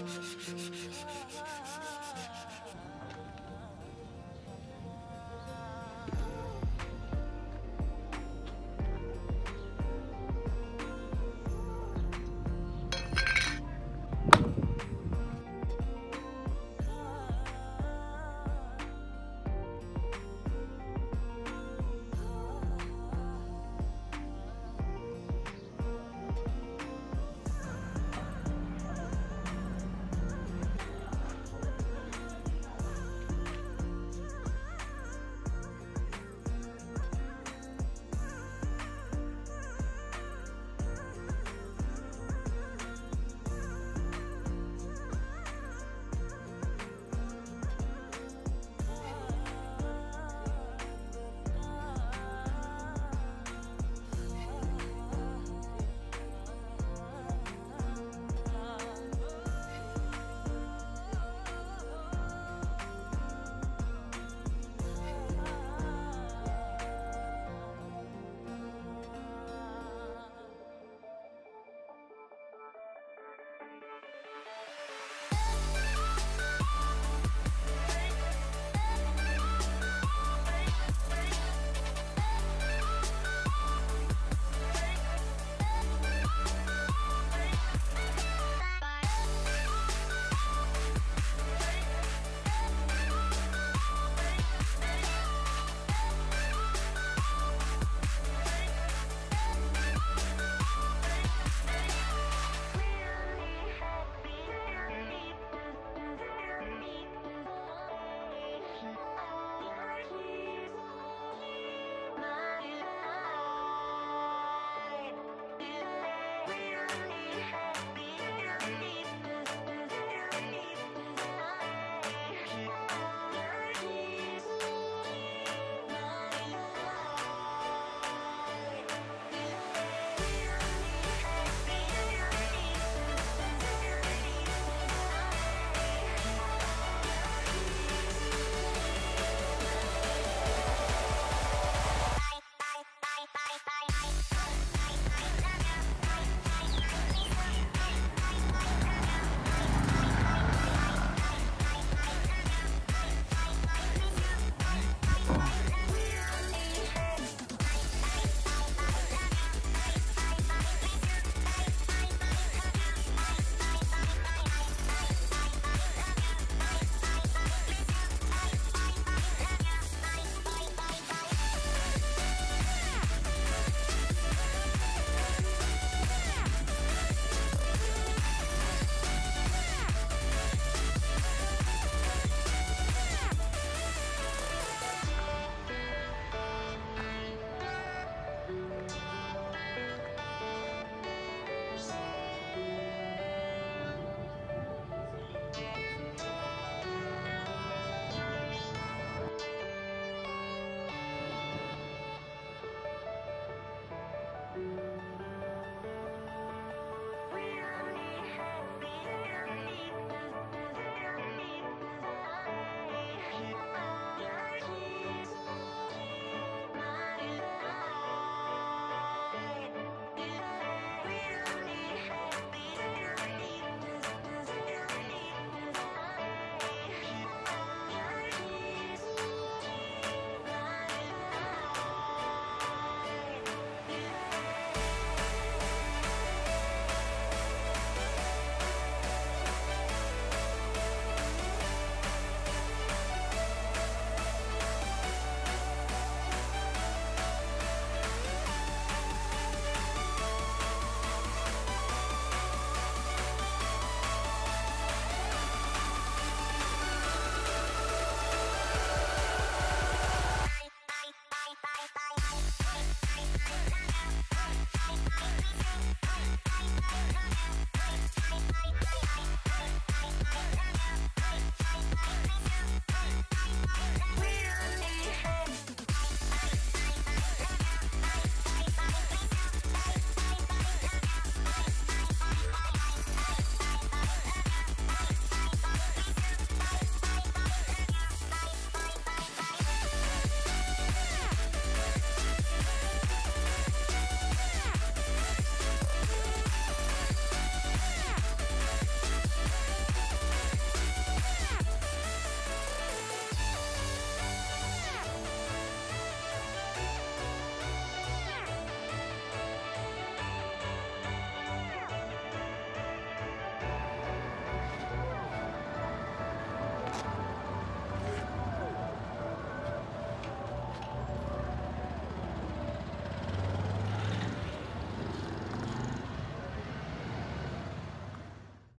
Oh. ah.